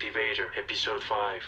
Vader, Episode 5.